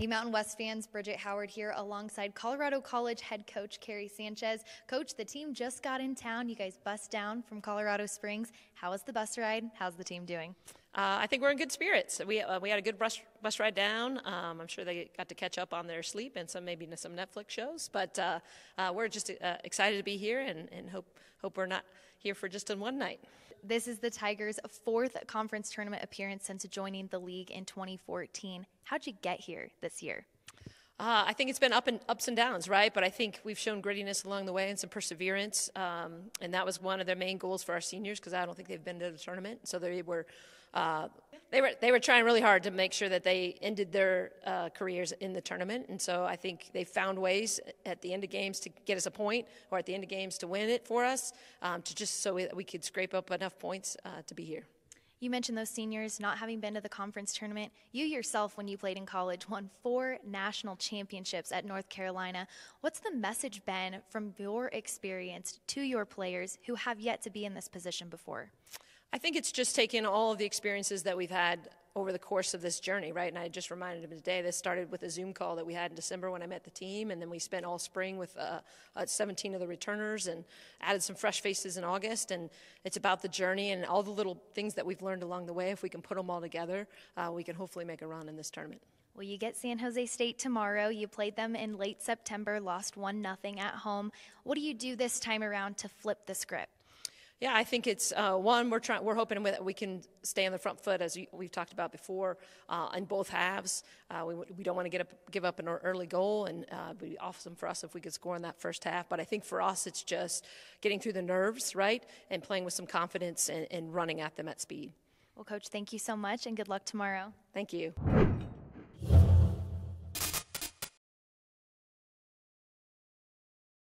Hey, Mountain West fans, Bridget Howard here alongside Colorado College head coach Keri Sanchez. Coach, the team just got in town. You guys bust down from Colorado Springs. How was the bus ride? How's the team doing? Uh, I think we're in good spirits. We, uh, we had a good bus, bus ride down. Um, I'm sure they got to catch up on their sleep and some maybe some Netflix shows. But uh, we're just excited to be here and, and hope hope we're not here for just in one night. This is the Tigers' fourth conference tournament appearance since joining the league in 2014. How'd you get here this year? Uh, I think it's been up and ups and downs, right? But I think we've shown grittiness along the way and some perseverance, um, and that was one of their main goals for our seniors because I don't think they've been to the tournament. So they were, uh, they were they were trying really hard to make sure that they ended their uh, careers in the tournament, and so I think they found ways at the end of games to get us a point, or at the end of games to win it for us, um, to just so we, we could scrape up enough points uh, to be here. You mentioned those seniors not having been to the conference tournament. You yourself, when you played in college, won four national championships at North Carolina. What's the message been from your experience to your players who have yet to be in this position before? I think it's just taking all of the experiences that we've had over the course of this journey, right? And I just reminded him today. This started with a Zoom call that we had in December when I met the team, and then we spent all spring with uh, uh, 17 of the returners and added some fresh faces in August. And it's about the journey and all the little things that we've learned along the way. If we can put them all together, uh, we can hopefully make a run in this tournament. Well, you get San Jose State tomorrow. You played them in late September, lost one nothing at home. What do you do this time around to flip the script? Yeah, I think it's uh, one we're trying. We're hoping that we can stay on the front foot as we've talked about before uh, in both halves. Uh, we, we don't want to get up, give up an early goal, and uh, it'd be awesome for us if we could score in that first half. But I think for us, it's just getting through the nerves, right, and playing with some confidence and, and running at them at speed. Well, coach, thank you so much, and good luck tomorrow. Thank you.